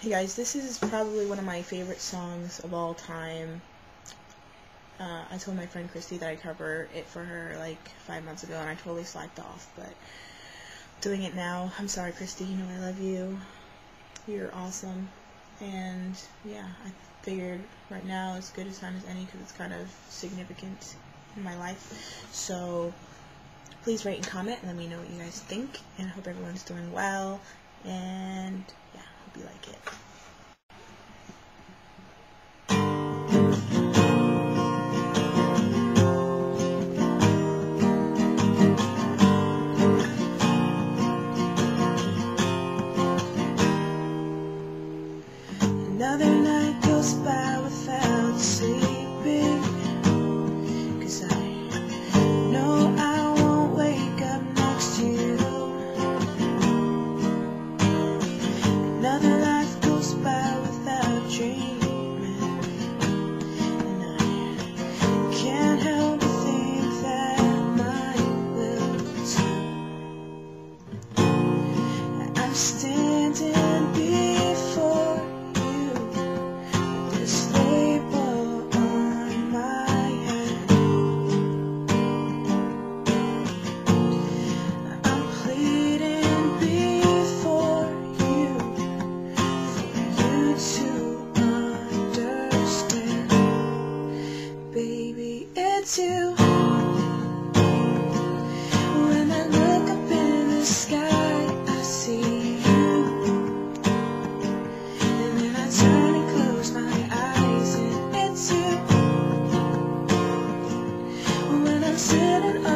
Hey guys, this is probably one of my favorite songs of all time. Uh, I told my friend Christy that I'd cover it for her like five months ago, and I totally slacked off. But doing it now. I'm sorry, Christy. You know I love you. You're awesome. And yeah, I figured right now as good a time as any because it's kind of significant in my life. So please rate and comment and let me know what you guys think. And I hope everyone's doing well. And yeah, by without sleep. When I look up in the sky, I see you. And then I turn and close my eyes, and it's you. When I'm sitting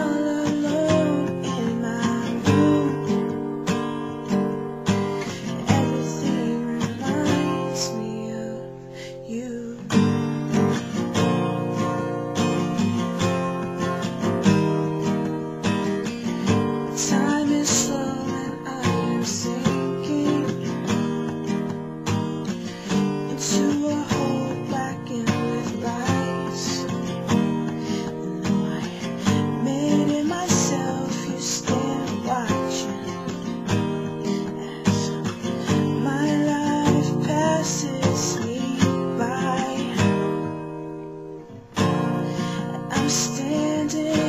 I'm standing.